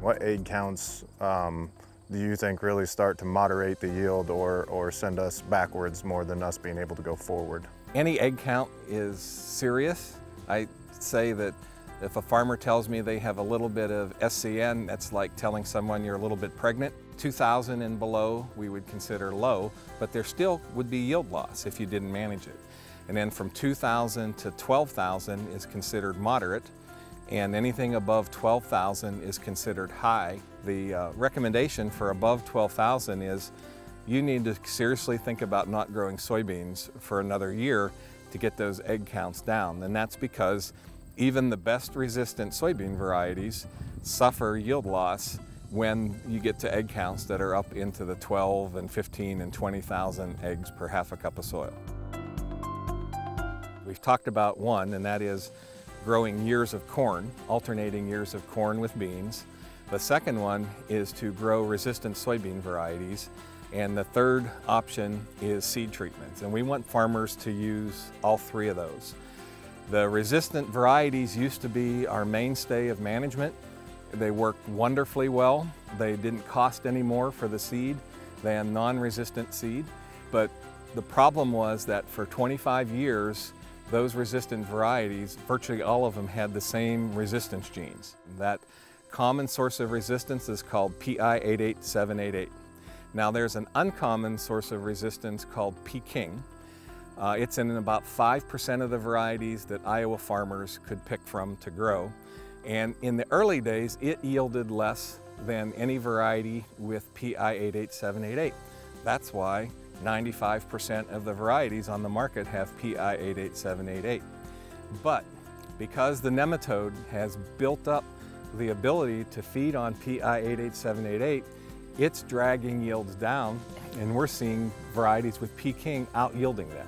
What egg counts um, do you think really start to moderate the yield or, or send us backwards more than us being able to go forward? Any egg count is serious. I say that if a farmer tells me they have a little bit of SCN, that's like telling someone you're a little bit pregnant. 2,000 and below we would consider low, but there still would be yield loss if you didn't manage it. And then from 2,000 to 12,000 is considered moderate, and anything above 12,000 is considered high. The uh, recommendation for above 12,000 is you need to seriously think about not growing soybeans for another year to get those egg counts down. And that's because even the best resistant soybean varieties suffer yield loss when you get to egg counts that are up into the 12 and 15 and 20,000 eggs per half a cup of soil. We've talked about one, and that is growing years of corn, alternating years of corn with beans. The second one is to grow resistant soybean varieties. And the third option is seed treatments. And we want farmers to use all three of those. The resistant varieties used to be our mainstay of management. They worked wonderfully well. They didn't cost any more for the seed than non-resistant seed. But the problem was that for 25 years, those resistant varieties, virtually all of them had the same resistance genes. That common source of resistance is called PI88788. Now there's an uncommon source of resistance called Peking. Uh, it's in about 5% of the varieties that Iowa farmers could pick from to grow. And in the early days, it yielded less than any variety with PI88788. That's why 95% of the varieties on the market have PI88788. But because the nematode has built up the ability to feed on PI88788, it's dragging yields down and we're seeing varieties with Peking out yielding them.